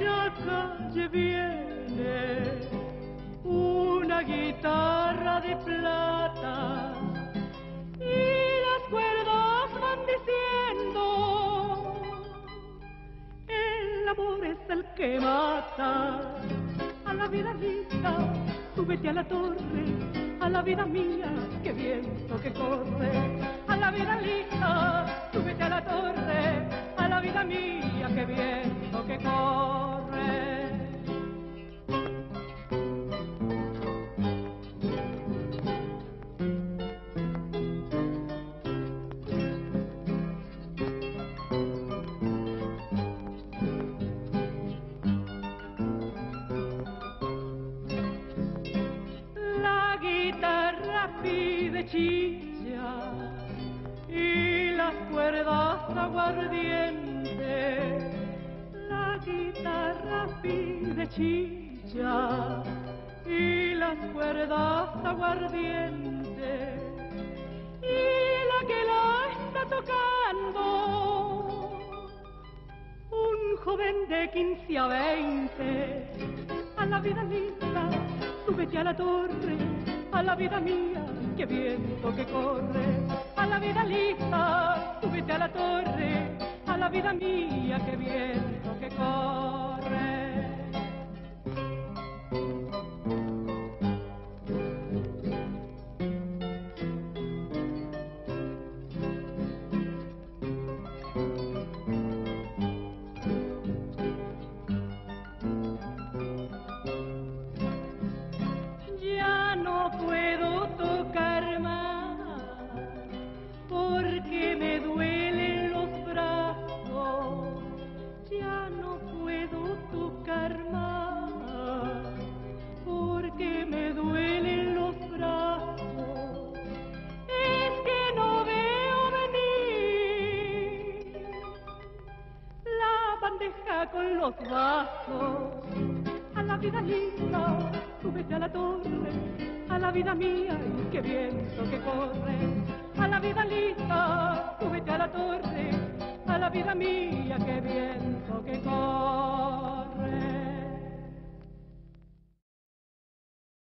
la calle viene una guitarra de plata y las cuerdas van diciendo el amor es el que mata a la vida lista, súbete a la torre, a la vida mía, que viento que corre, a la vida lista, súbete a la torre, a la vida mía, que viento que corre. Pide chilla y las cuerdas aguardiente. La guitarra pide chilla y las cuerdas aguardiente. Y la que la está tocando, un joven de 15 a 20, a la vida linda, súbete a la torre, a la vida mía, que viento que corre, a la vida lista, súbete a la torre, a la vida mía, que viento que corre. Con los vasos a la vida linda, súbete a la torre, a la vida mía, y qué viento que corre, a la vida linda, súbete a la torre, a la vida mía, viento que corre.